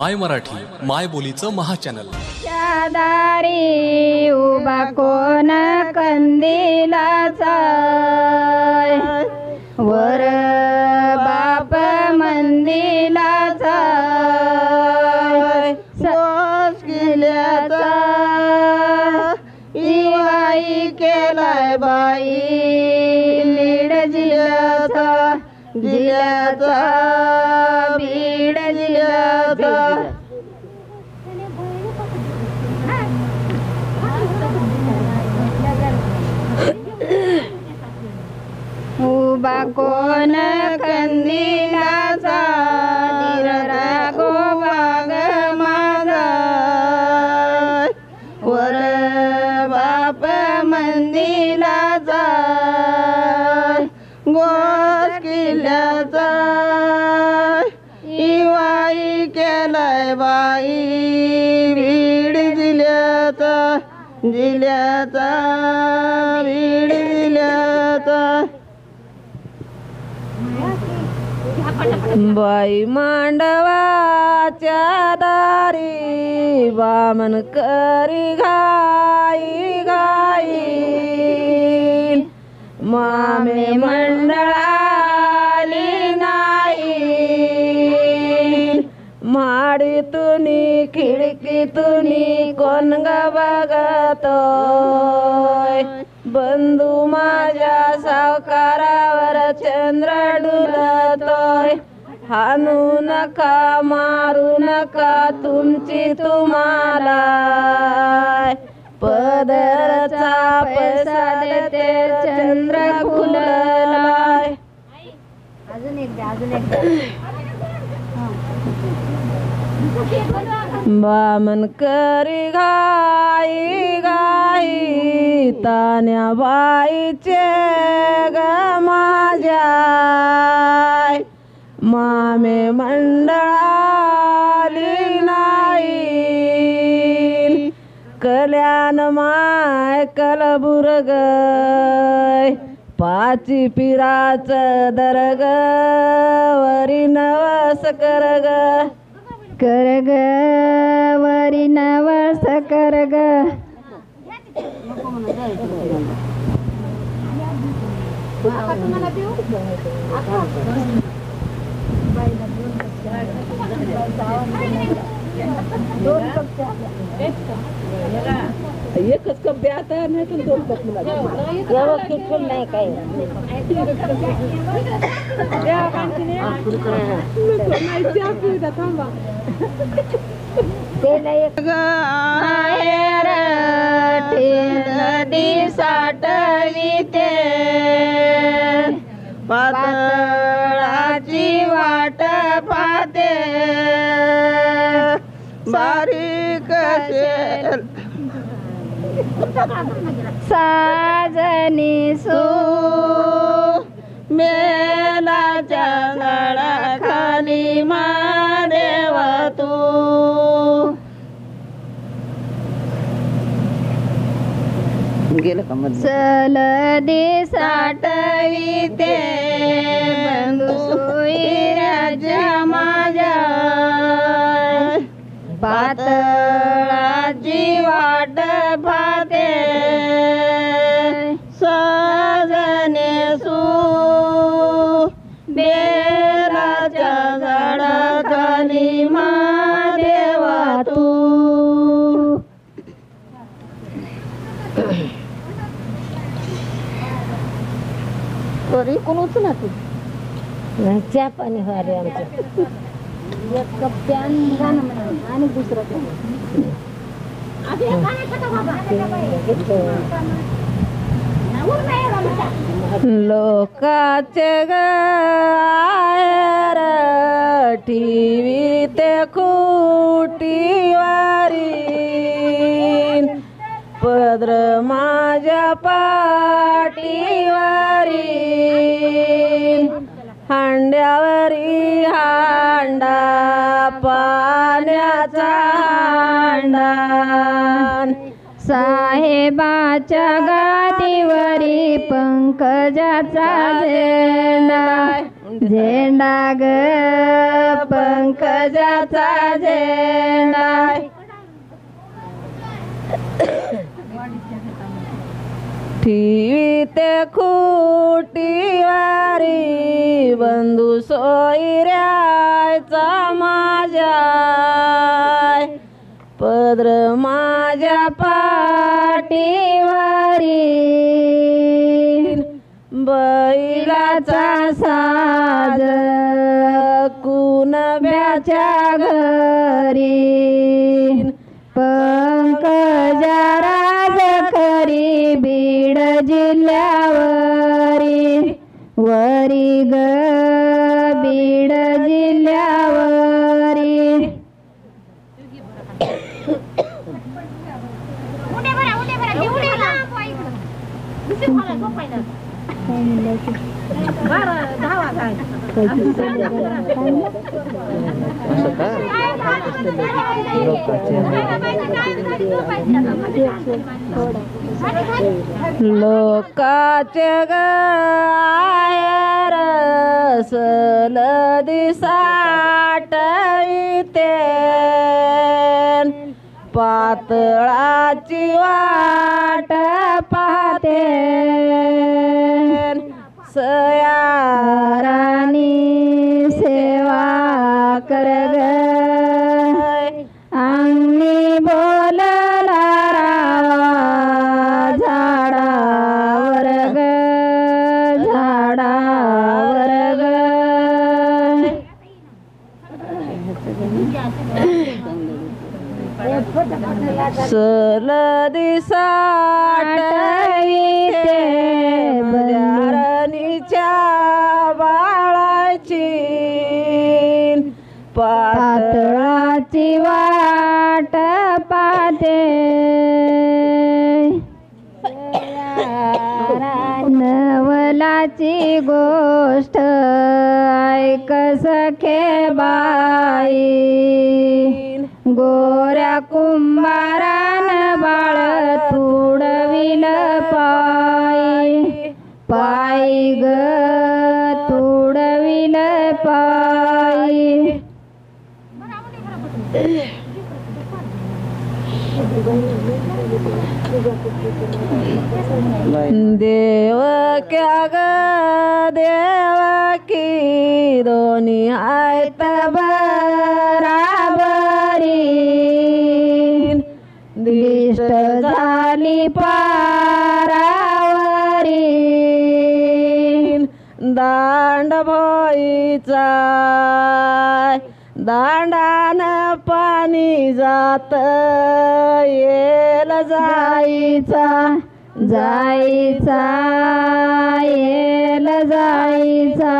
माय मराठी माय बोलीचं महाचॅनल. दारी उभा कोण कंदिलाचा वर बाप मंदिलाचा सस किल्ल्याचा इवाई केलाय बाई. लीड जिल्ह्याचा जिल्ह्याचा बीड जिल्ह्याचा उभा कोण कंदिलाचा गो भाग माझा वर बाप मंदिराचा गोर किल्ल्याचा इवाई केलाय बाई बीड जिल्ह्याचा जिल्ह्याचा बीड जिल्ह्याचा बाई मांडवाच्या दारी बामन करी घाई घाई. मामे मंडळाली नाही. माडतुनी खिडकी तुनी कोण ग बघतो बंधू माझ्या सावकारावर चंद्र डुलतोय हानू नका मारू नका तुमची तुम्हाला पदरचा पैसा देते चंद्र खुललाय बामन करी घाई घाई. तान्या बाईचे ग माझ्या मामे मंडळाली नाही कल्याण माय कलबुरग पाची पिराच दरग वरी नवस करग करग वरी नवस करग एकच कप द्या आता नाही तर दोन कप मला नाही काही आहेर नदी साठविते. पातळाची वाट पाहते. बारीक साजनी सू. मे गेलं का मग चल दे साठविते राजा माझ्या. पातळाची वाट पाहते. सजने तरी कोण उचला तू चहा पाणी व्हारे आमचं एक कप प्यान गाणं म्हणा आणि दुसरं प्यान लोकाचे गायर टीव्ही ते खुटी पद्र माझ्या पाटीवारी. हांड्यावरी हांडा पाण्याचा हांडा. साहेबाच्या गादीवरी पंकजाचा झेंडा. झेंडा ग पंकजाचा झेंडा. ठिवी ते खुटी वारी बंधू सोयऱ्याचा माझ्या पद्र माझ्या पाठीवारी. बैलाचा साज कुणब्याच्या घरी. जिल्ह्यावरी वरी ग बीड जिल्ह्यावरी लोकाचे ग आयर सल दिसाटविते पातळाची वाट पाहते. राणी सेवा करग. सल दिसाटविते बजारणीच्या बाळाची. पातळाची वाट पाते नवलाची गोष्ट ऐक सखे बाई. गोऱ्या कुंभारान बाळ तुडविल पाई पायी ग तुडविल पाई देव क्या ग देव की दोन्ही आयत बराबरी. दिष्ट झाली पारावरी. दांड भोईचा दांडान पाणी जात. येल जायचा जायचा येल जाईचा